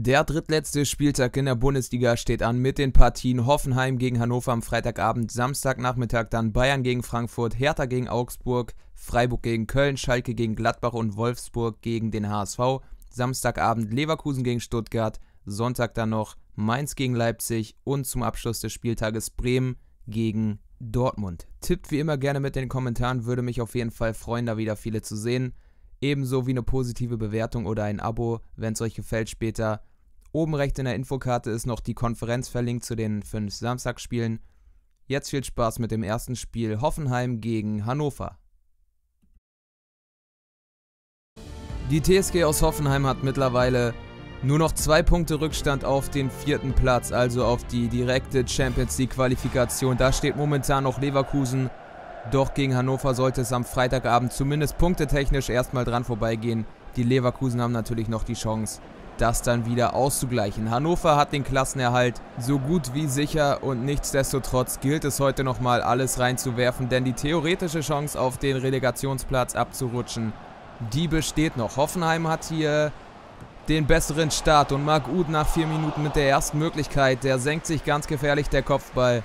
Der drittletzte Spieltag in der Bundesliga steht an mit den Partien Hoffenheim gegen Hannover am Freitagabend, Samstagnachmittag dann Bayern gegen Frankfurt, Hertha gegen Augsburg, Freiburg gegen Köln, Schalke gegen Gladbach und Wolfsburg gegen den HSV. Samstagabend Leverkusen gegen Stuttgart, Sonntag dann noch Mainz gegen Leipzig und zum Abschluss des Spieltages Bremen gegen Dortmund. Tippt wie immer gerne mit den Kommentaren, würde mich auf jeden Fall freuen, da wieder viele zu sehen. Ebenso wie eine positive Bewertung oder ein Abo, wenn es euch gefällt später. Oben rechts in der Infokarte ist noch die Konferenz verlinkt zu den fünf Samstagsspielen. Jetzt viel Spaß mit dem ersten Spiel Hoffenheim gegen Hannover. Die TSG aus Hoffenheim hat mittlerweile nur noch zwei Punkte Rückstand auf den vierten Platz, also auf die direkte Champions League Qualifikation. Da steht momentan noch Leverkusen doch gegen Hannover sollte es am Freitagabend zumindest punktetechnisch erstmal dran vorbeigehen. Die Leverkusen haben natürlich noch die Chance, das dann wieder auszugleichen. Hannover hat den Klassenerhalt so gut wie sicher und nichtsdestotrotz gilt es heute nochmal alles reinzuwerfen, denn die theoretische Chance auf den Relegationsplatz abzurutschen, die besteht noch. Hoffenheim hat hier den besseren Start und Marc Uth nach vier Minuten mit der ersten Möglichkeit, der senkt sich ganz gefährlich der Kopfball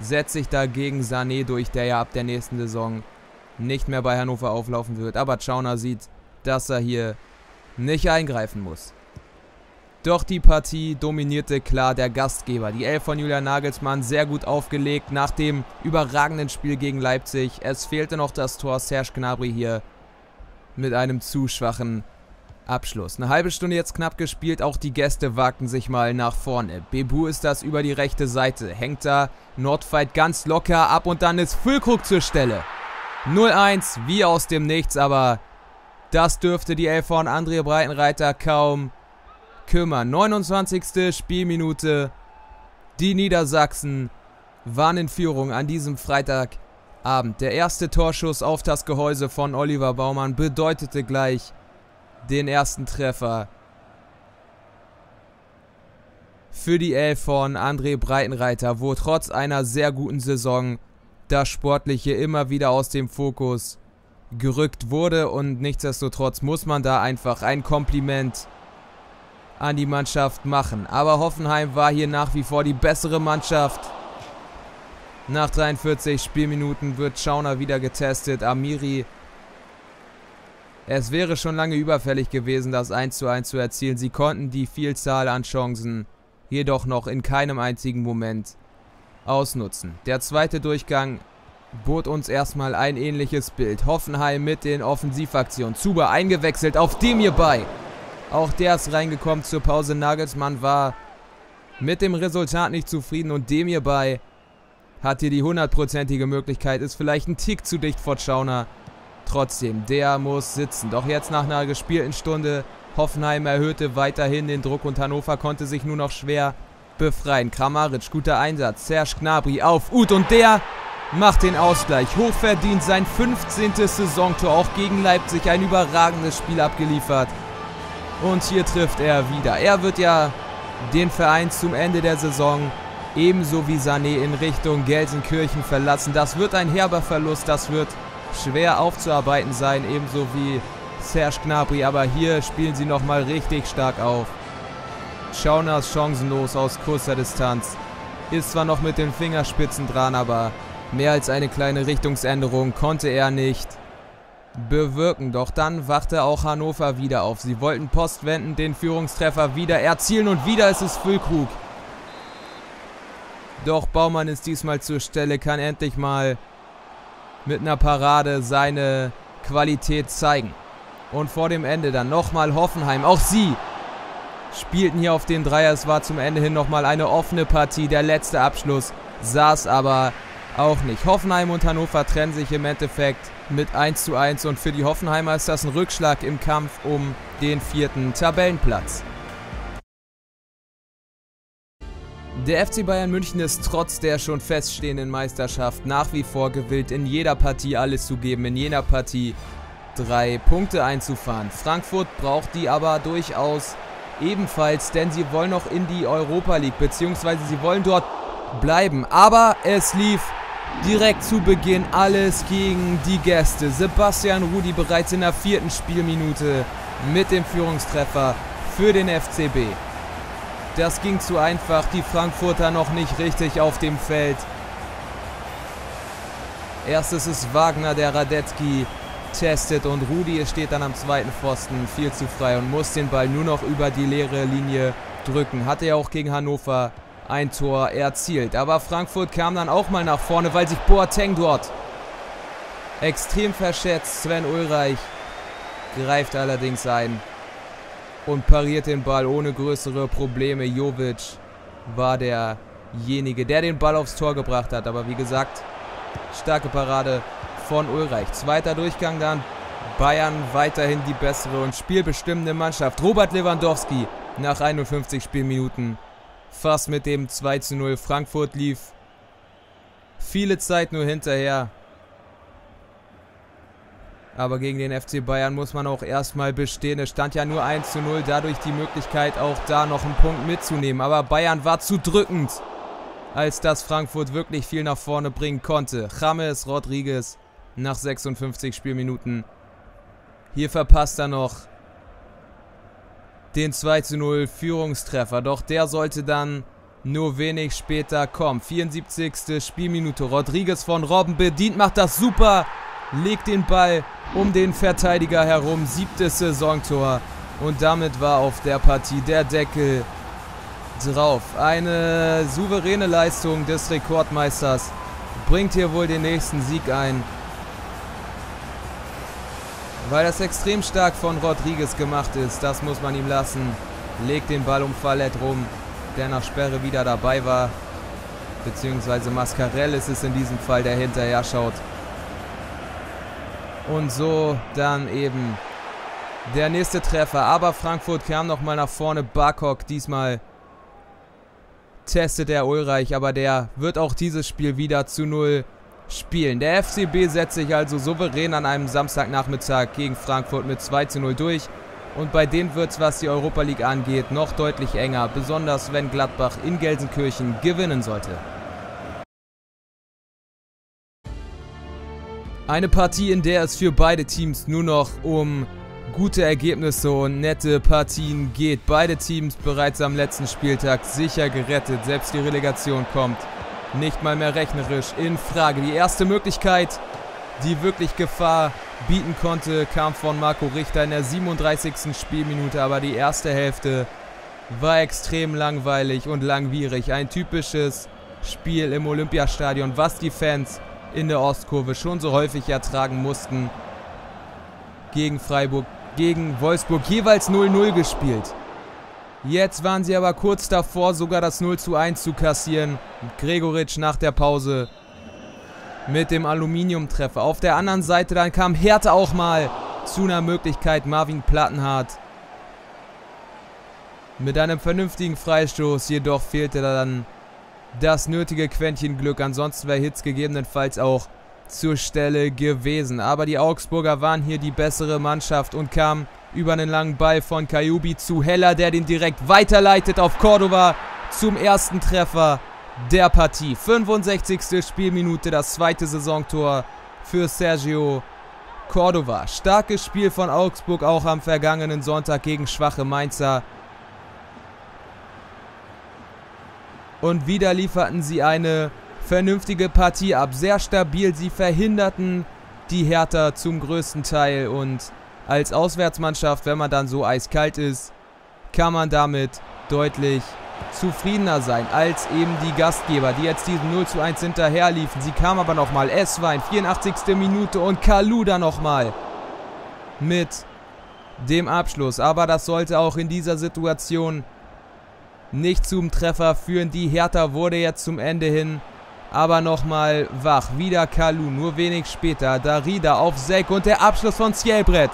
setzt sich dagegen Sané durch, der ja ab der nächsten Saison nicht mehr bei Hannover auflaufen wird. Aber Schauner sieht, dass er hier nicht eingreifen muss. Doch die Partie dominierte klar der Gastgeber. Die Elf von Julian Nagelsmann sehr gut aufgelegt nach dem überragenden Spiel gegen Leipzig. Es fehlte noch das Tor Serge Gnabry hier mit einem zu schwachen Abschluss. Eine halbe Stunde jetzt knapp gespielt, auch die Gäste wagten sich mal nach vorne. Bebu ist das über die rechte Seite, hängt da Nordfight ganz locker ab und dann ist Füllkrug zur Stelle. 0-1, wie aus dem Nichts, aber das dürfte die Elf von André Breitenreiter kaum kümmern. 29. Spielminute. Die Niedersachsen waren in Führung an diesem Freitagabend. Der erste Torschuss auf das Gehäuse von Oliver Baumann bedeutete gleich den ersten Treffer für die Elf von André Breitenreiter, wo trotz einer sehr guten Saison das Sportliche immer wieder aus dem Fokus gerückt wurde und nichtsdestotrotz muss man da einfach ein Kompliment an die Mannschaft machen. Aber Hoffenheim war hier nach wie vor die bessere Mannschaft. Nach 43 Spielminuten wird Schauner wieder getestet. Amiri es wäre schon lange überfällig gewesen, das 1:1 zu erzielen. Sie konnten die Vielzahl an Chancen jedoch noch in keinem einzigen Moment ausnutzen. Der zweite Durchgang bot uns erstmal ein ähnliches Bild. Hoffenheim mit den Offensivaktionen. Zuber eingewechselt auf Demir bei. Auch der ist reingekommen zur Pause. Nagelsmann war mit dem Resultat nicht zufrieden und Demir bei hat hier die hundertprozentige Möglichkeit. Ist vielleicht ein Tick zu dicht vor Schauner. Trotzdem, der muss sitzen. Doch jetzt nach einer gespielten Stunde, Hoffenheim erhöhte weiterhin den Druck und Hannover konnte sich nur noch schwer befreien. Kramaric, guter Einsatz. Serge Gnabry auf Ut und der macht den Ausgleich. Hochverdient sein 15. Saisontor, auch gegen Leipzig ein überragendes Spiel abgeliefert. Und hier trifft er wieder. Er wird ja den Verein zum Ende der Saison ebenso wie Sané in Richtung Gelsenkirchen verlassen. Das wird ein herber Verlust, das wird schwer aufzuarbeiten sein, ebenso wie Serge Gnabry. Aber hier spielen sie nochmal richtig stark auf. Schaunas chancenlos aus kurzer Distanz. Ist zwar noch mit den Fingerspitzen dran, aber mehr als eine kleine Richtungsänderung konnte er nicht bewirken. Doch dann wachte auch Hannover wieder auf. Sie wollten Post wenden, den Führungstreffer wieder erzielen und wieder ist es Füllkrug. Doch Baumann ist diesmal zur Stelle, kann endlich mal mit einer Parade seine Qualität zeigen. Und vor dem Ende dann nochmal Hoffenheim. Auch sie spielten hier auf den Dreier. Es war zum Ende hin nochmal eine offene Partie. Der letzte Abschluss saß aber auch nicht. Hoffenheim und Hannover trennen sich im Endeffekt mit 1 zu 1. Und für die Hoffenheimer ist das ein Rückschlag im Kampf um den vierten Tabellenplatz. Der FC Bayern München ist trotz der schon feststehenden Meisterschaft nach wie vor gewillt, in jeder Partie alles zu geben, in jeder Partie drei Punkte einzufahren. Frankfurt braucht die aber durchaus ebenfalls, denn sie wollen noch in die Europa League, beziehungsweise sie wollen dort bleiben. Aber es lief direkt zu Beginn alles gegen die Gäste. Sebastian Rudi bereits in der vierten Spielminute mit dem Führungstreffer für den FCB. Das ging zu einfach, die Frankfurter noch nicht richtig auf dem Feld. Erstes ist Wagner, der Radetzky testet und Rudi steht dann am zweiten Pfosten viel zu frei und muss den Ball nur noch über die leere Linie drücken. Hatte ja auch gegen Hannover ein Tor erzielt. Aber Frankfurt kam dann auch mal nach vorne, weil sich Boateng dort extrem verschätzt. Sven Ulreich greift allerdings ein und pariert den Ball ohne größere Probleme. Jovic war derjenige, der den Ball aufs Tor gebracht hat. Aber wie gesagt, Starke Parade von Ulreich. Zweiter Durchgang dann. Bayern weiterhin die bessere und spielbestimmende Mannschaft. Robert Lewandowski nach 51 Spielminuten fast mit dem 2 zu 0. Frankfurt lief viele Zeit nur hinterher. Aber gegen den FC Bayern muss man auch erstmal bestehen. Es stand ja nur 1 zu 0, dadurch die Möglichkeit auch da noch einen Punkt mitzunehmen. Aber Bayern war zu drückend als dass Frankfurt wirklich viel nach vorne bringen konnte. James Rodriguez nach 56 Spielminuten. Hier verpasst er noch den 2 zu 0 Führungstreffer. Doch der sollte dann nur wenig später kommen. 74. Spielminute. Rodriguez von Robben bedient, macht das super. Legt den Ball um den Verteidiger herum. Siebtes Saisontor. Und damit war auf der Partie der Deckel drauf. Eine souveräne Leistung des Rekordmeisters bringt hier wohl den nächsten Sieg ein. Weil das extrem stark von Rodriguez gemacht ist, das muss man ihm lassen. Legt den Ball um Fallett rum, der nach Sperre wieder dabei war. Beziehungsweise Mascarell ist es in diesem Fall, der hinterher schaut. Und so dann eben der nächste Treffer. Aber Frankfurt kam nochmal nach vorne. Barkok diesmal testet er Ulreich, aber der wird auch dieses Spiel wieder zu null spielen. Der FCB setzt sich also souverän an einem Samstagnachmittag gegen Frankfurt mit 2 zu 0 durch. Und bei denen wird es, was die Europa League angeht, noch deutlich enger, besonders wenn Gladbach in Gelsenkirchen gewinnen sollte. Eine Partie, in der es für beide Teams nur noch um gute Ergebnisse und nette Partien geht. Beide Teams bereits am letzten Spieltag sicher gerettet. Selbst die Relegation kommt nicht mal mehr rechnerisch in Frage. Die erste Möglichkeit, die wirklich Gefahr bieten konnte, kam von Marco Richter in der 37. Spielminute. Aber die erste Hälfte war extrem langweilig und langwierig. Ein typisches Spiel im Olympiastadion, was die Fans in der Ostkurve schon so häufig ertragen mussten. Gegen Freiburg gegen Wolfsburg jeweils 0-0 gespielt. Jetzt waren sie aber kurz davor, sogar das 0 1 zu kassieren. Gregoritsch nach der Pause mit dem Aluminiumtreffer. Auf der anderen Seite dann kam Hertha auch mal zu einer Möglichkeit. Marvin Plattenhardt mit einem vernünftigen Freistoß. Jedoch fehlte dann das nötige Quäntchen Glück. Ansonsten wäre Hitz gegebenenfalls auch zur Stelle gewesen. Aber die Augsburger waren hier die bessere Mannschaft und kamen über einen langen Ball von Kajubi zu Heller, der den direkt weiterleitet auf Cordova zum ersten Treffer der Partie. 65. Spielminute, das zweite Saisontor für Sergio Cordova. Starkes Spiel von Augsburg auch am vergangenen Sonntag gegen schwache Mainzer. Und wieder lieferten sie eine vernünftige Partie ab. Sehr stabil. Sie verhinderten die Hertha zum größten Teil. Und als Auswärtsmannschaft, wenn man dann so eiskalt ist, kann man damit deutlich zufriedener sein als eben die Gastgeber, die jetzt diesen 0 zu 1 hinterher liefen. Sie kam aber nochmal. Esswein, 84. Minute und Kaluda nochmal mit dem Abschluss. Aber das sollte auch in dieser Situation nicht zum Treffer führen. Die Hertha wurde jetzt zum Ende hin aber nochmal wach. Wieder Kalu, nur wenig später. Darida auf Sek und der Abschluss von Cielbrett.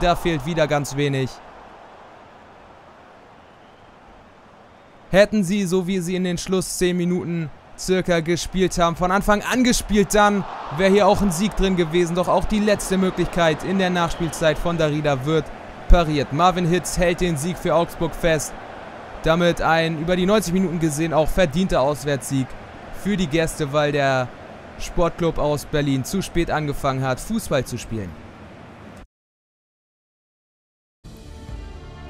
Da fehlt wieder ganz wenig. Hätten sie, so wie sie in den Schluss 10 Minuten circa gespielt haben, von Anfang an gespielt, dann wäre hier auch ein Sieg drin gewesen. Doch auch die letzte Möglichkeit in der Nachspielzeit von Darida wird pariert. Marvin Hitz hält den Sieg für Augsburg fest. Damit ein über die 90 Minuten gesehen auch verdienter Auswärtssieg für die Gäste, weil der Sportclub aus Berlin zu spät angefangen hat, Fußball zu spielen.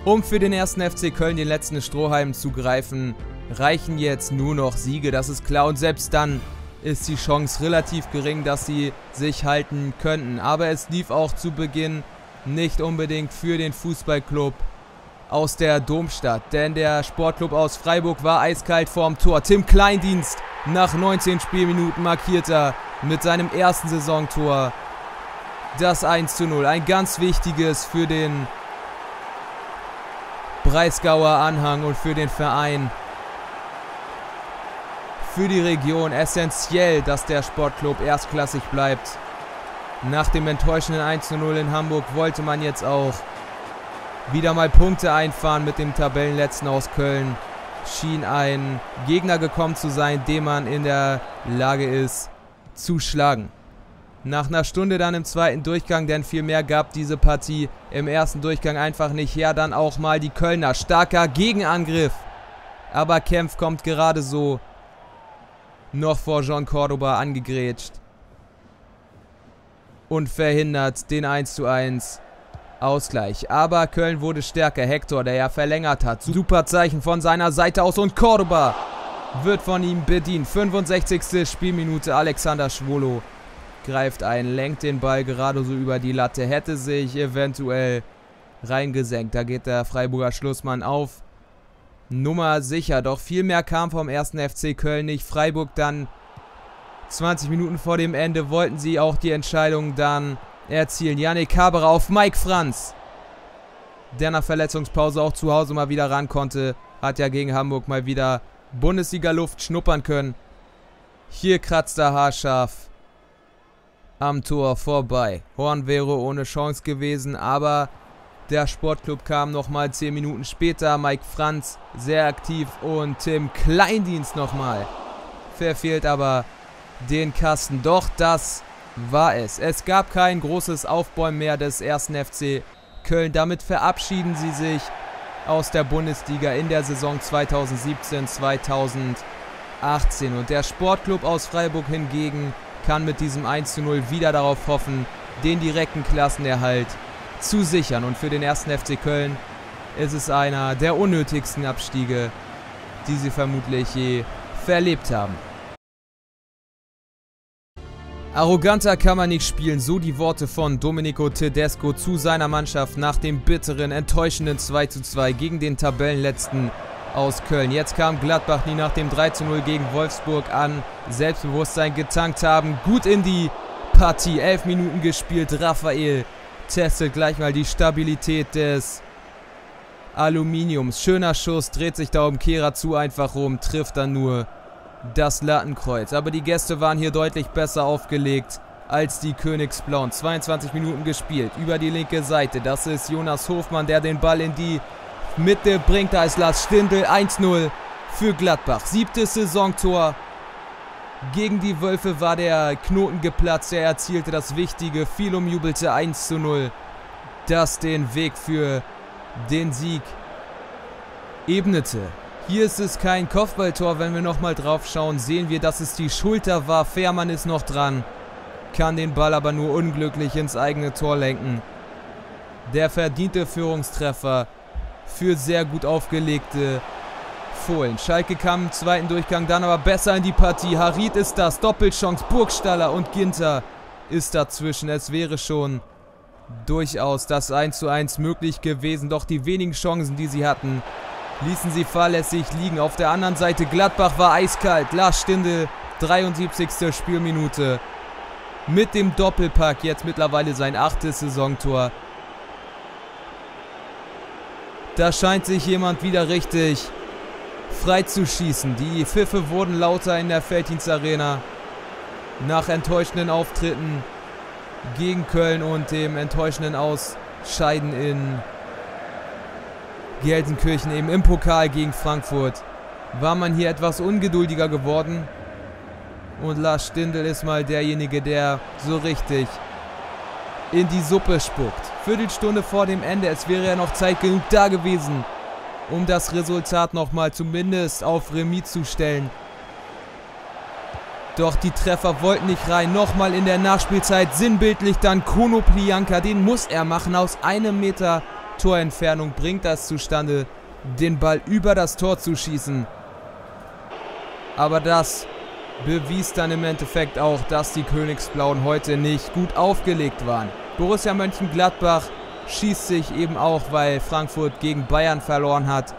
Um für den ersten FC Köln den letzten Strohhalm zu greifen, reichen jetzt nur noch Siege, das ist klar. Und selbst dann ist die Chance relativ gering, dass sie sich halten könnten. Aber es lief auch zu Beginn nicht unbedingt für den Fußballclub aus der Domstadt. Denn der Sportclub aus Freiburg war eiskalt vorm Tor. Tim Kleindienst nach 19 Spielminuten markiert er mit seinem ersten Saisontor das 1 zu 0. Ein ganz wichtiges für den Breisgauer Anhang und für den Verein. Für die Region essentiell, dass der Sportclub erstklassig bleibt. Nach dem enttäuschenden 1 zu 0 in Hamburg wollte man jetzt auch wieder mal Punkte einfahren mit dem Tabellenletzten aus Köln. Schien ein Gegner gekommen zu sein, den man in der Lage ist zu schlagen. Nach einer Stunde dann im zweiten Durchgang, denn viel mehr gab diese Partie im ersten Durchgang einfach nicht her. Dann auch mal die Kölner. Starker Gegenangriff. Aber Kempf kommt gerade so noch vor Jean Cordoba angegrätscht. Und verhindert den 1:1 Ausgleich. Aber Köln wurde stärker. Hector, der ja verlängert hat. Super Zeichen von seiner Seite aus. Und Cordoba wird von ihm bedient. 65. Spielminute. Alexander Schwolo greift ein, lenkt den Ball gerade so über die Latte. Hätte sich eventuell reingesenkt. Da geht der Freiburger Schlussmann auf. Nummer sicher. Doch viel mehr kam vom ersten FC Köln nicht. Freiburg dann 20 Minuten vor dem Ende wollten sie auch die Entscheidung dann erzielen. Janik Haberer auf Mike Franz. Der nach Verletzungspause auch zu Hause mal wieder ran konnte. Hat ja gegen Hamburg mal wieder Bundesliga-Luft schnuppern können. Hier kratzt er haarscharf am Tor vorbei. Horn wäre ohne Chance gewesen, aber der Sportclub kam nochmal 10 Minuten später. Mike Franz sehr aktiv und Tim Kleindienst nochmal. Verfehlt aber den Kasten. Doch das war es. Es gab kein großes Aufbäumen mehr des ersten FC Köln. Damit verabschieden sie sich aus der Bundesliga in der Saison 2017-2018. Und der Sportclub aus Freiburg hingegen kann mit diesem 1 zu 0 wieder darauf hoffen, den direkten Klassenerhalt zu sichern. Und für den ersten FC Köln ist es einer der unnötigsten Abstiege, die sie vermutlich je verlebt haben. Arroganter kann man nicht spielen, so die Worte von Domenico Tedesco zu seiner Mannschaft nach dem bitteren, enttäuschenden 2:2 gegen den Tabellenletzten aus Köln. Jetzt kam Gladbach, die nach dem 3:0 gegen Wolfsburg an Selbstbewusstsein getankt haben. Gut in die Partie, elf Minuten gespielt. Raphael testet gleich mal die Stabilität des Aluminiums. Schöner Schuss, dreht sich da um Kehrer zu einfach rum, trifft dann nur das Lattenkreuz. Aber die Gäste waren hier deutlich besser aufgelegt als die Königsblauen. 22 Minuten gespielt über die linke Seite. Das ist Jonas Hofmann, der den Ball in die Mitte bringt. Da ist Lars Stindl 1-0 für Gladbach. Siebtes Saisontor. Gegen die Wölfe war der Knoten geplatzt. Er erzielte das wichtige, viel umjubelte 1 0, das den Weg für den Sieg ebnete. Hier ist es kein Kopfballtor. Wenn wir nochmal drauf schauen, sehen wir, dass es die Schulter war. Fährmann ist noch dran. Kann den Ball aber nur unglücklich ins eigene Tor lenken. Der verdiente Führungstreffer für sehr gut aufgelegte Fohlen. Schalke kam im zweiten Durchgang dann aber besser in die Partie. Harid ist das. Doppelchance. Burgstaller und Ginter ist dazwischen. Es wäre schon durchaus das 1:1 möglich gewesen. Doch die wenigen Chancen, die sie hatten, ließen sie fahrlässig liegen. Auf der anderen Seite Gladbach war eiskalt. Lars Stinde, 73. Spielminute. Mit dem Doppelpack jetzt mittlerweile sein achtes Saisontor. Da scheint sich jemand wieder richtig frei zu schießen. Die Pfiffe wurden lauter in der Felddienstarena. Nach enttäuschenden Auftritten gegen Köln und dem enttäuschenden Ausscheiden in Gelsenkirchen eben im Pokal gegen Frankfurt war man hier etwas ungeduldiger geworden. Und Lars Stindl ist mal derjenige, der so richtig in die Suppe spuckt. Viertelstunde vor dem Ende, es wäre ja noch Zeit genug da gewesen, um das Resultat nochmal zumindest auf Remis zu stellen. Doch die Treffer wollten nicht rein. Nochmal in der Nachspielzeit sinnbildlich dann Kono Plianka. Den muss er machen aus einem Meter Torentfernung bringt das zustande, den Ball über das Tor zu schießen. Aber das bewies dann im Endeffekt auch, dass die Königsblauen heute nicht gut aufgelegt waren. Borussia Mönchengladbach schießt sich eben auch, weil Frankfurt gegen Bayern verloren hat,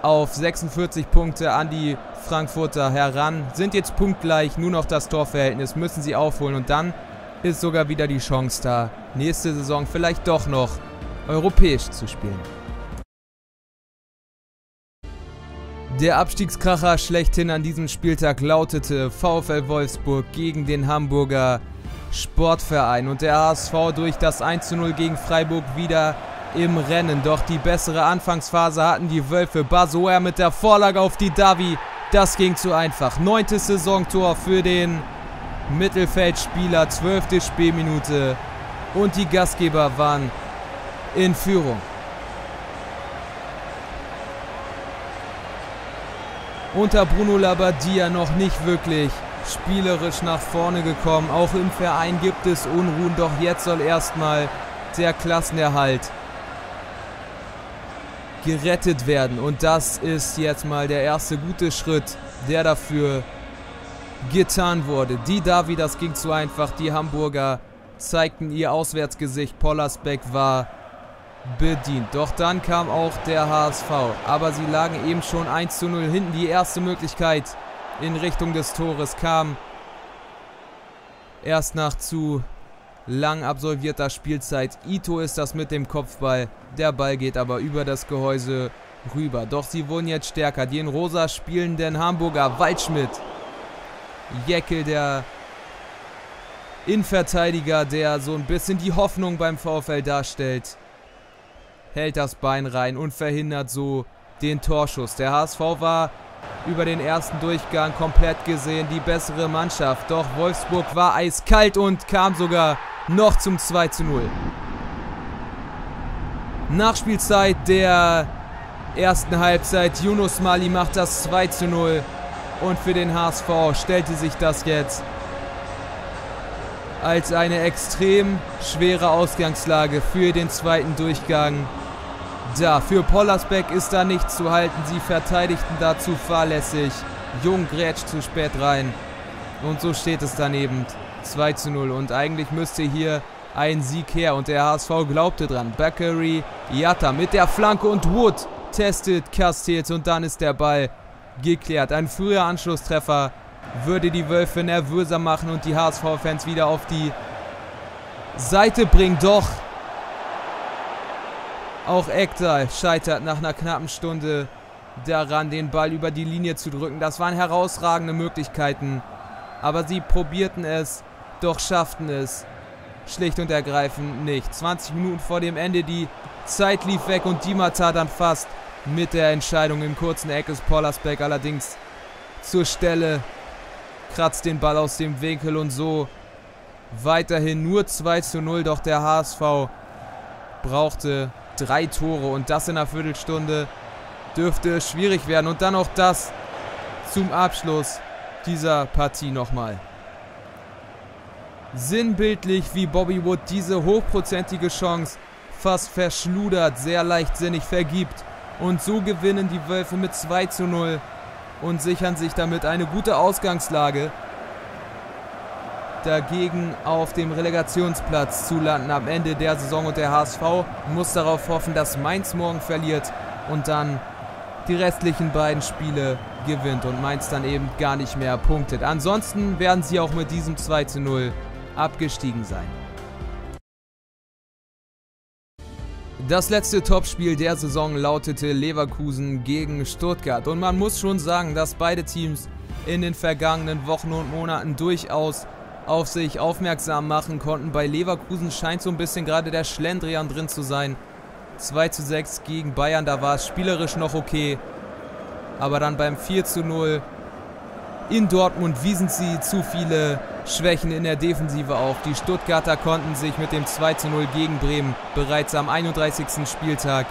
auf 46 Punkte an die Frankfurter heran. Sind jetzt punktgleich, nur noch das Torverhältnis müssen sie aufholen und dann ist sogar wieder die Chance da, nächste Saison vielleicht doch noch europäisch zu spielen. Der Abstiegskracher schlechthin an diesem Spieltag lautete VfL Wolfsburg gegen den Hamburger Sportverein und der HSV durch das 1:0 gegen Freiburg wieder im Rennen. Doch die bessere Anfangsphase hatten die Wölfe. Basoer mit der Vorlage auf die Davi. Das ging zu einfach. Neuntes Saisontor für den Mittelfeldspieler. Zwölfte Spielminute. Und die Gastgeber waren in Führung. Unter Bruno Labbadia noch nicht wirklich spielerisch nach vorne gekommen. Auch im Verein gibt es Unruhen, doch jetzt soll erstmal der Klassenerhalt gerettet werden. Und das ist jetzt mal der erste gute Schritt, der dafür getan wurde. Die Davi, das ging zu einfach. Die Hamburger zeigten ihr Auswärtsgesicht. Pollersbeck war bedient. Doch dann kam auch der HSV. Aber sie lagen eben schon 1 zu 0 hinten. Die erste Möglichkeit in Richtung des Tores kam erst nach zu lang absolvierter Spielzeit. Ito ist das mit dem Kopfball. Der Ball geht aber über das Gehäuse rüber. Doch sie wurden jetzt stärker. Die in rosa spielenden Hamburger Waldschmidt. Jeckel, der Innenverteidiger, der so ein bisschen die Hoffnung beim VfL darstellt. Hält das Bein rein und verhindert so den Torschuss. Der HSV war über den ersten Durchgang komplett gesehen die bessere Mannschaft. Doch Wolfsburg war eiskalt und kam sogar noch zum 2 zu 0. Nachspielzeit der ersten Halbzeit. Yunus Mali macht das 2 zu 0. Und für den HSV stellte sich das jetzt als eine extrem schwere Ausgangslage für den zweiten Durchgang. Da, für Pollersbeck ist da nichts zu halten. Sie verteidigten da zu fahrlässig. Jung grätscht zu spät rein. Und so steht es daneben. 2 zu 0. Und eigentlich müsste hier ein Sieg her. Und der HSV glaubte dran. Bakary Yatta mit der Flanke und Wood testet Castells. Und dann ist der Ball geklärt. Ein früher Anschlusstreffer würde die Wölfe nervöser machen und die HSV-Fans wieder auf die Seite bringen. Doch auch Ekdal scheitert nach einer knappen Stunde daran, den Ball über die Linie zu drücken. Das waren herausragende Möglichkeiten. Aber sie probierten es, doch schafften es schlicht und ergreifend nicht. 20 Minuten vor dem Ende, die Zeit lief weg und Dimata dann fast mit der Entscheidung im kurzen Eck ist Pollersbeck allerdings zur Stelle, kratzt den Ball aus dem Winkel und so weiterhin nur 2 zu 0, doch der HSV brauchte drei Tore und das in einer Viertelstunde dürfte schwierig werden. Und dann auch das zum Abschluss dieser Partie nochmal. Sinnbildlich, wie Bobby Wood diese hochprozentige Chance fast verschludert, sehr leichtsinnig vergibt. Und so gewinnen die Wölfe mit 2 zu 0 und sichern sich damit eine gute Ausgangslage dagegen auf dem Relegationsplatz zu landen am Ende der Saison. Und der HSV muss darauf hoffen, dass Mainz morgen verliert und dann die restlichen beiden Spiele gewinnt und Mainz dann eben gar nicht mehr punktet. Ansonsten werden sie auch mit diesem 2 zu 0 abgestiegen sein. Das letzte Topspiel der Saison lautete Leverkusen gegen Stuttgart und man muss schon sagen, dass beide Teams in den vergangenen Wochen und Monaten durchaus auf sich aufmerksam machen konnten. Bei Leverkusen scheint so ein bisschen gerade der Schlendrian drin zu sein. 2 zu 6 gegen Bayern, da war es spielerisch noch okay. Aber dann beim 4 zu 0 in Dortmund wiesen sie zu viele Schwächen in der Defensive auf. Die Stuttgarter konnten sich mit dem 2 zu 0 gegen Bremen bereits am 31. Spieltag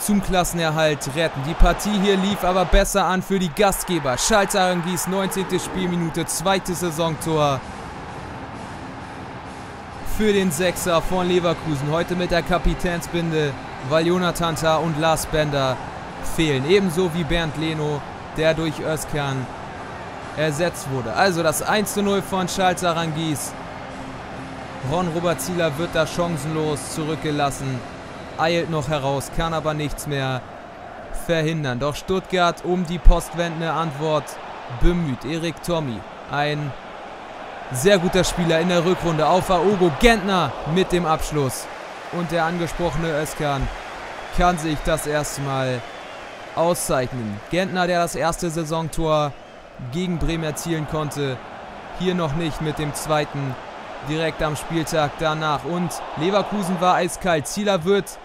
zum Klassenerhalt retten. Die Partie hier lief aber besser an für die Gastgeber. Schalzarengis, 19. Spielminute, zweites Saisontor für den Sechser von Leverkusen. Heute mit der Kapitänsbinde, weil Jonathan Tah und Lars Bender fehlen. Ebenso wie Bernd Leno, der durch Özkan ersetzt wurde. Also das 1 zu 0 von Charles. Ron Robert Zieler wird da chancenlos zurückgelassen. Eilt noch heraus, kann aber nichts mehr verhindern. Doch Stuttgart um die postwendende Antwort bemüht. Erik Tommy, ein sehr guter Spieler in der Rückrunde. Auf Aogo Gentner mit dem Abschluss. Und der angesprochene Özkan kann sich das erste Mal auszeichnen. Gentner, der das erste Saisontor gegen Bremen erzielen konnte. Hier noch nicht mit dem zweiten direkt am Spieltag danach. Und Leverkusen war eiskalt. Zieler wird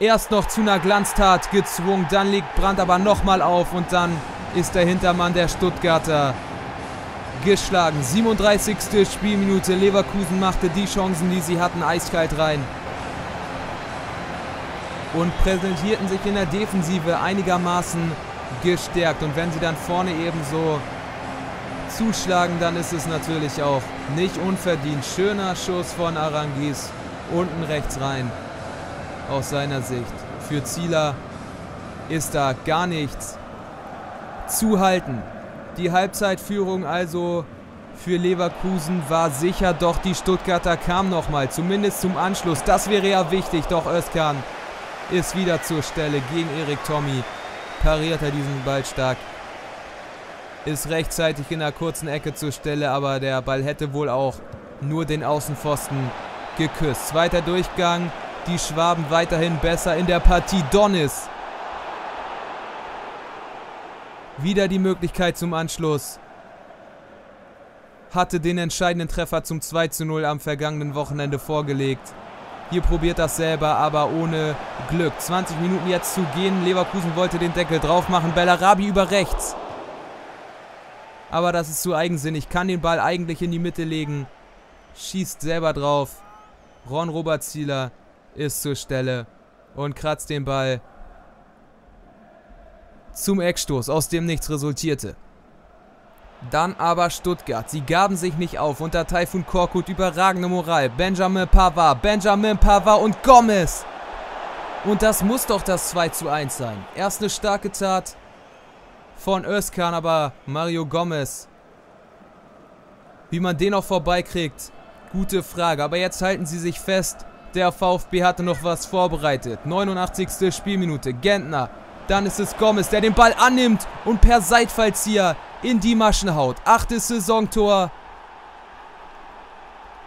erst noch zu einer Glanztat gezwungen. Dann legt Brandt aber nochmal auf und dann ist der Hintermann der Stuttgarter geschlagen. 37. Spielminute. Leverkusen machte die Chancen, die sie hatten, eiskalt rein. Und präsentierten sich in der Defensive einigermaßen gestärkt. Und wenn sie dann vorne ebenso zuschlagen, dann ist es natürlich auch nicht unverdient. Schöner Schuss von Arangis. Unten rechts rein. Aus seiner Sicht. Für Zieler ist da gar nichts zu halten. Die Halbzeitführung also für Leverkusen war sicher, doch die Stuttgarter kamen nochmal, zumindest zum Anschluss. Das wäre ja wichtig, doch Özkan ist wieder zur Stelle gegen Erik Tommy. Pariert er diesen Ball stark. Ist rechtzeitig in der kurzen Ecke zur Stelle, aber der Ball hätte wohl auch nur den Außenpfosten geküsst. Zweiter Durchgang. Die Schwaben weiterhin besser in der Partie. Donis wieder die Möglichkeit zum Anschluss. Hatte den entscheidenden Treffer zum 2 zu 0 am vergangenen Wochenende vorgelegt. Hier probiert das selber, aber ohne Glück. 20 Minuten jetzt zu gehen. Leverkusen wollte den Deckel drauf machen. Bellarabi über rechts. Aber das ist zu eigensinnig. Kann den Ball eigentlich in die Mitte legen. Schießt selber drauf. Ron Robert Zieler ist zur Stelle und kratzt den Ball zum Eckstoß, aus dem nichts resultierte. Dann aber Stuttgart. Sie gaben sich nicht auf. Unter Taifun Korkut überragende Moral. Benjamin Pavard, Benjamin Pavard und Gomez. Und das muss doch das 2 zu 1 sein. Erst eine starke Tat von Özkan, aber Mario Gomez. Wie man den auch vorbeikriegt, gute Frage. Aber jetzt halten sie sich fest. Der VfB hatte noch was vorbereitet. 89. Spielminute. Gentner dann ist es Gomez, der den Ball annimmt und per Seitfallzieher in die Maschen haut. Achtes Saisontor.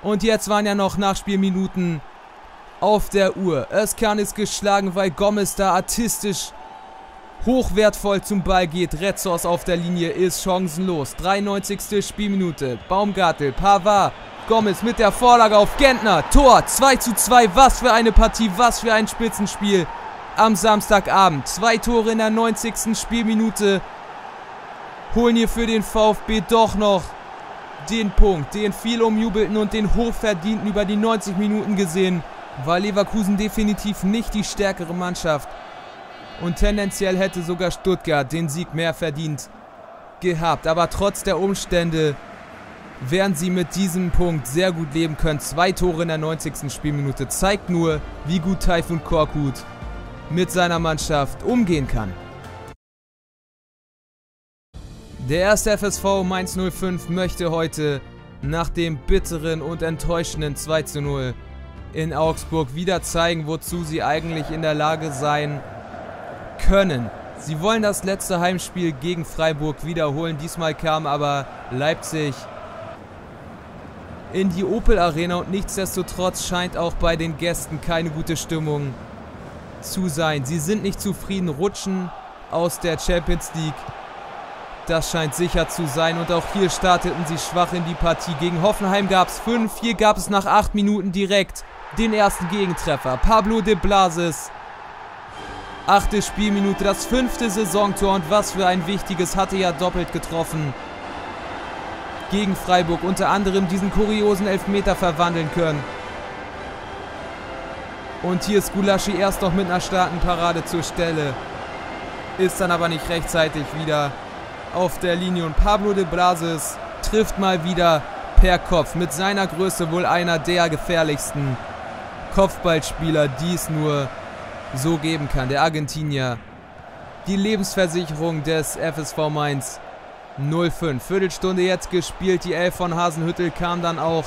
Und jetzt waren ja noch Nachspielminuten auf der Uhr. Özkan ist geschlagen, weil Gomez da artistisch hochwertvoll zum Ball geht. Retzos auf der Linie ist chancenlos. 93. Spielminute. Baumgartel, Pavard, Gomez mit der Vorlage auf Gentner. Tor 2 zu 2. Was für eine Partie, was für ein Spitzenspiel am Samstagabend. Zwei Tore in der 90. Spielminute holen hier für den VfB doch noch den Punkt, den viel umjubelten und den hochverdienten über die 90 Minuten gesehen, war Leverkusen definitiv nicht die stärkere Mannschaft. Und tendenziell hätte sogar Stuttgart den Sieg mehr verdient gehabt. Aber trotz der Umstände werden sie mit diesem Punkt sehr gut leben können. Zwei Tore in der 90. Spielminute zeigt nur, wie gut Taifun Korkut mit seiner Mannschaft umgehen kann. Der erste FSV Mainz 05 möchte heute nach dem bitteren und enttäuschenden 2 zu 0 in Augsburg wieder zeigen, wozu sie eigentlich in der Lage sein können. Sie wollen das letzte Heimspiel gegen Freiburg wiederholen. Diesmal kam aber Leipzig in die Opel Arena und nichtsdestotrotz scheint auch bei den Gästen keine gute Stimmung zu sein. Sie sind nicht zufrieden, rutschen aus der Champions League. Das scheint sicher zu sein. Und auch hier starteten sie schwach in die Partie. Gegen Hoffenheim gab es 5. Hier gab es nach 8 Minuten direkt den ersten Gegentreffer. Pablo de Blasis. Achte Spielminute, das fünfte Saisontor. Und was für ein wichtiges, hatte ja doppelt getroffen. Gegen Freiburg unter anderem diesen kuriosen Elfmeter verwandeln können. Und hier ist Gulaschi erst noch mit einer starken Parade zur Stelle. Ist dann aber nicht rechtzeitig wieder auf der Linie. Und Pablo de Blasis trifft mal wieder per Kopf. Mit seiner Größe wohl einer der gefährlichsten Kopfballspieler, die es nur so geben kann. Der Argentinier. Die Lebensversicherung des FSV Mainz 05. Viertelstunde jetzt gespielt. Die Elf von Hasenhüttel kam dann auch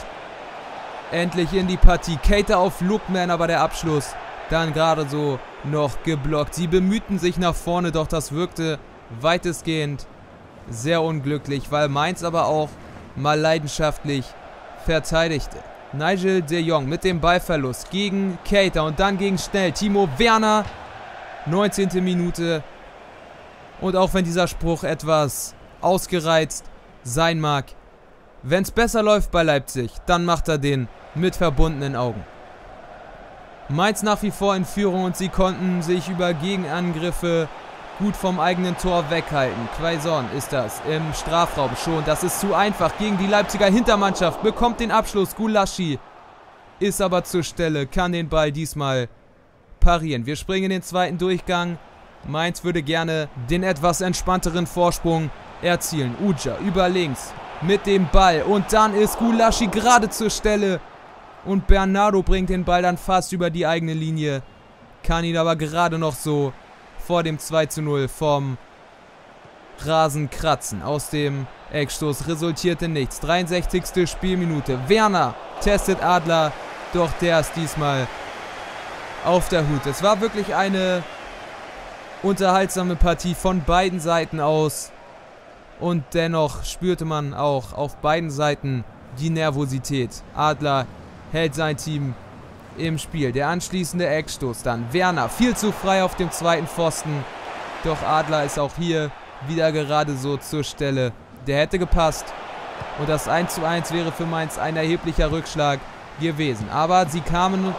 endlich in die Partie. Cater auf Lookman, aber der Abschluss dann gerade so noch geblockt. Sie bemühten sich nach vorne, doch das wirkte weitestgehend sehr unglücklich, weil Mainz aber auch mal leidenschaftlich verteidigte. Nigel de Jong mit dem Ballverlust gegen Cater und dann gegen schnell Timo Werner. 19. Minute. Und auch wenn dieser Spruch etwas ausgereizt sein mag, wenn es besser läuft bei Leipzig, dann macht er den mit verbundenen Augen. Mainz nach wie vor in Führung und sie konnten sich über Gegenangriffe gut vom eigenen Tor weghalten. Quaison ist das im Strafraum schon. Das ist zu einfach gegen die Leipziger Hintermannschaft. Bekommt den Abschluss. Gulaschi ist aber zur Stelle, kann den Ball diesmal parieren. Wir springen in den zweiten Durchgang. Mainz würde gerne den etwas entspannteren Vorsprung erzielen. Uja über links mit dem Ball und dann ist Gulaschi gerade zur Stelle und Bernardo bringt den Ball dann fast über die eigene Linie. Kann ihn aber gerade noch so vor dem 2 zu 0 vom Rasen kratzen. Aus dem Eckstoß resultierte nichts. 63. Spielminute. Werner testet Adler, doch der ist diesmal auf der Hut. Es war wirklich eine unterhaltsame Partie von beiden Seiten aus. Und dennoch spürte man auch auf beiden Seiten die Nervosität. Adler hält sein Team im Spiel. Der anschließende Eckstoß dann. Werner viel zu frei auf dem zweiten Pfosten. Doch Adler ist auch hier wieder gerade so zur Stelle. Der hätte gepasst. Und das 1 zu 1 wäre für Mainz ein erheblicher Rückschlag gewesen. Aber sie kamen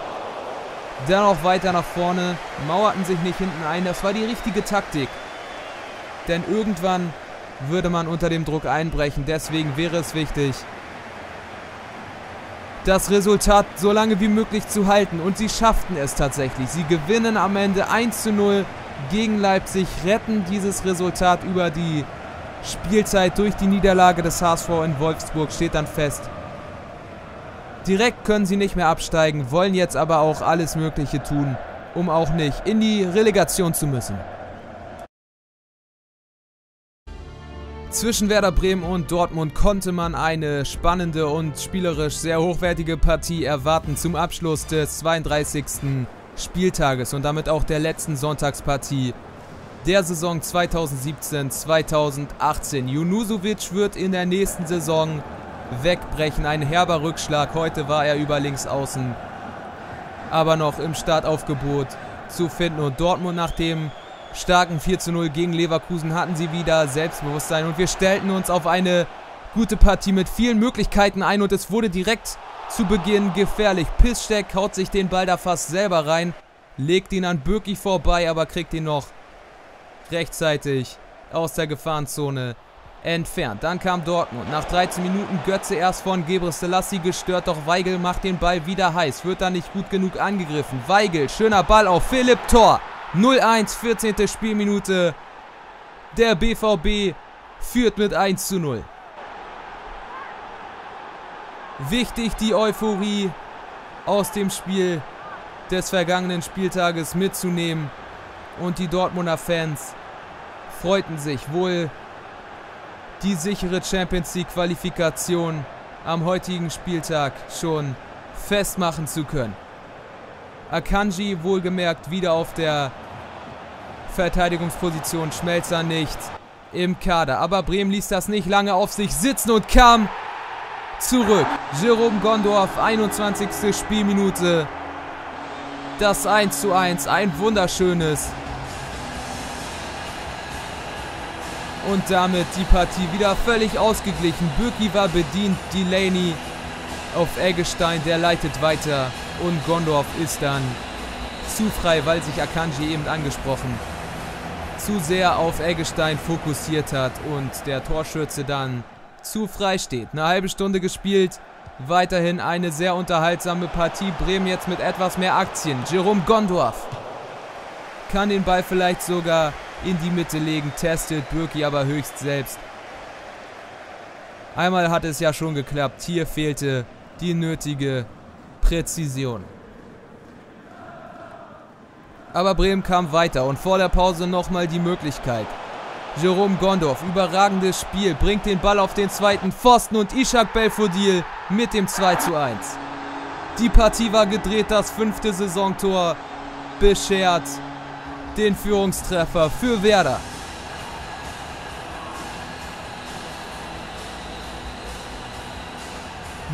dann auch weiter nach vorne, mauerten sich nicht hinten ein. Das war die richtige Taktik. Denn irgendwann würde man unter dem Druck einbrechen. Deswegen wäre es wichtig, das Resultat so lange wie möglich zu halten. Und sie schafften es tatsächlich. Sie gewinnen am Ende 1 zu 0 gegen Leipzig, retten dieses Resultat über die Spielzeit durch die Niederlage des HSV in Wolfsburg, steht dann fest. Direkt können sie nicht mehr absteigen, wollen jetzt aber auch alles Mögliche tun, um auch nicht in die Relegation zu müssen. Zwischen Werder Bremen und Dortmund konnte man eine spannende und spielerisch sehr hochwertige Partie erwarten zum Abschluss des 32. Spieltages und damit auch der letzten Sonntagspartie der Saison 2017-2018. Junusovic wird in der nächsten Saison wegbrechen. Ein herber Rückschlag. Heute war er über links außen, aber noch im Startaufgebot zu finden. Und Dortmund nach dem starken 4 zu 0 gegen Leverkusen hatten sie wieder Selbstbewusstsein und wir stellten uns auf eine gute Partie mit vielen Möglichkeiten ein und es wurde direkt zu Beginn gefährlich. Piszczek haut sich den Ball da fast selber rein, legt ihn an Birki vorbei, aber kriegt ihn noch rechtzeitig aus der Gefahrenzone entfernt. Dann kam Dortmund. Nach 13 Minuten Götze erst von Gebre Selassie gestört, doch Weigel macht den Ball wieder heiß. Wird dann nicht gut genug angegriffen. Weigel, schöner Ball auf Philipp Tor. 0-1, 14. Spielminute. Der BVB führt mit 1 zu 0. Wichtig die Euphorie aus dem Spiel des vergangenen Spieltages mitzunehmen. Und die Dortmunder Fans freuten sich wohl die sichere Champions League Qualifikation am heutigen Spieltag schon festmachen zu können. Akanji wohlgemerkt wieder auf der Verteidigungsposition. Schmelzer nicht im Kader. Aber Bremen ließ das nicht lange auf sich sitzen und kam zurück. Jerome Gondorf, 21. Spielminute. Das 1 zu 1, ein wunderschönes. Und damit die Partie wieder völlig ausgeglichen. Bürki war bedient, Delaney auf Eggestein, der leitet weiter. Und Gondorf ist dann zu frei, weil sich Akanji eben angesprochen zu sehr auf Eggestein fokussiert hat und der Torschütze dann zu frei steht. Eine halbe Stunde gespielt, weiterhin eine sehr unterhaltsame Partie. Bremen jetzt mit etwas mehr Aktien. Jerome Gondorf kann den Ball vielleicht sogar in die Mitte legen, testet Birki aber höchst selbst. Einmal hat es ja schon geklappt. Hier fehlte die nötige Präzision. Aber Bremen kam weiter und vor der Pause nochmal die Möglichkeit. Jerome Gondorf, überragendes Spiel, bringt den Ball auf den zweiten Pfosten und Ishak Belfodil mit dem 2 zu 1. Die Partie war gedreht, das fünfte Saisontor beschert den Führungstreffer für Werder.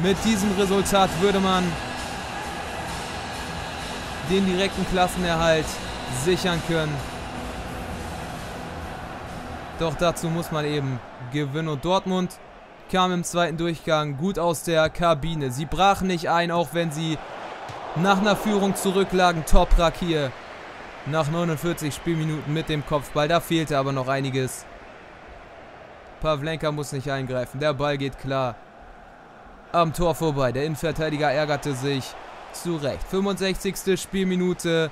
Mit diesem Resultat würde man den direkten Klassenerhalt sichern können. Doch dazu muss man eben gewinnen. Und Dortmund kam im zweiten Durchgang gut aus der Kabine. Sie brachen nicht ein, auch wenn sie nach einer Führung zurücklagen. Toprak hier nach 49 Spielminuten mit dem Kopfball. Da fehlte aber noch einiges. Pavlenka muss nicht eingreifen. Der Ball geht klar am Tor vorbei. Der Innenverteidiger ärgerte sich zu Recht. 65. Spielminute.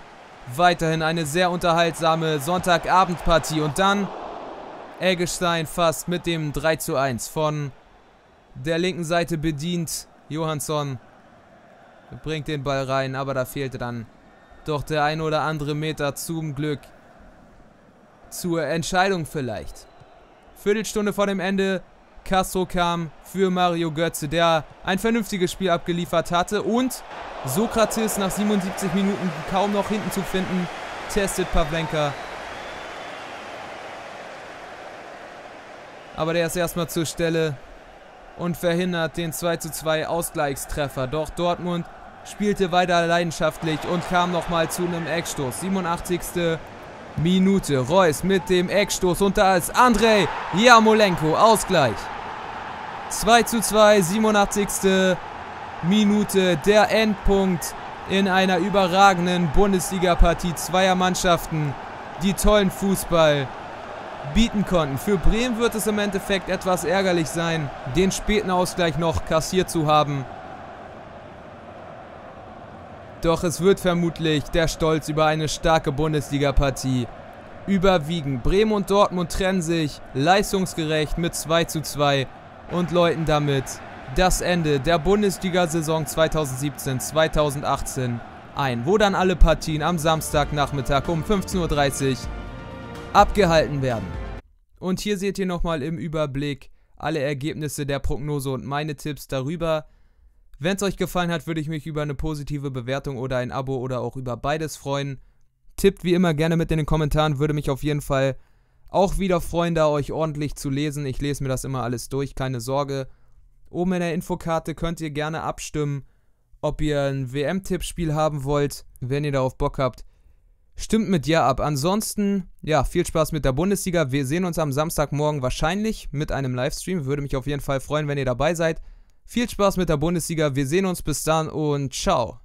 Weiterhin eine sehr unterhaltsame Sonntagabendpartie. Und dann Eggestein fast mit dem 3 zu 1 von der linken Seite bedient. Johansson bringt den Ball rein, aber da fehlte dann doch der ein oder andere Meter zum Glück zur Entscheidung vielleicht. Viertelstunde vor dem Ende. Castro kam für Mario Götze, der ein vernünftiges Spiel abgeliefert hatte. Und Sokrates nach 77 Minuten kaum noch hinten zu finden, testet Pavlenka Aber der ist erstmal zur Stelle und verhindert den 2:2 Ausgleichstreffer. Doch Dortmund spielte weiter leidenschaftlich und kam nochmal zu einem Eckstoß. 87. Minute. Reus mit dem Eckstoß und da ist Andrei Jamolenko. Ausgleich. 2:2, 87. Minute. Der Endpunkt in einer überragenden Bundesliga-Partie zweier Mannschaften, die tollen Fußball bieten konnten. Für Bremen wird es im Endeffekt etwas ärgerlich sein, den späten Ausgleich noch kassiert zu haben. Doch es wird vermutlich der Stolz über eine starke Bundesliga-Partie überwiegen. Bremen und Dortmund trennen sich leistungsgerecht mit 2 zu 2 und läuten damit das Ende der Bundesliga-Saison 2017-2018 ein, wo dann alle Partien am Samstagnachmittag um 15.30 Uhr abgehalten werden. Und hier seht ihr nochmal im Überblick alle Ergebnisse der Prognose und meine Tipps darüber. Wenn es euch gefallen hat, würde ich mich über eine positive Bewertung oder ein Abo oder auch über beides freuen. Tippt wie immer gerne mit in den Kommentaren, würde mich auf jeden Fall auch wieder freuen, da euch ordentlich zu lesen. Ich lese mir das immer alles durch, keine Sorge. Oben in der Infokarte könnt ihr gerne abstimmen, ob ihr ein WM-Tippspiel haben wollt, wenn ihr darauf Bock habt. Stimmt mit Ja ab. Ansonsten, ja, viel Spaß mit der Bundesliga. Wir sehen uns am Samstagmorgen wahrscheinlich mit einem Livestream. Würde mich auf jeden Fall freuen, wenn ihr dabei seid. Viel Spaß mit der Bundesliga. Wir sehen uns bis dann und ciao.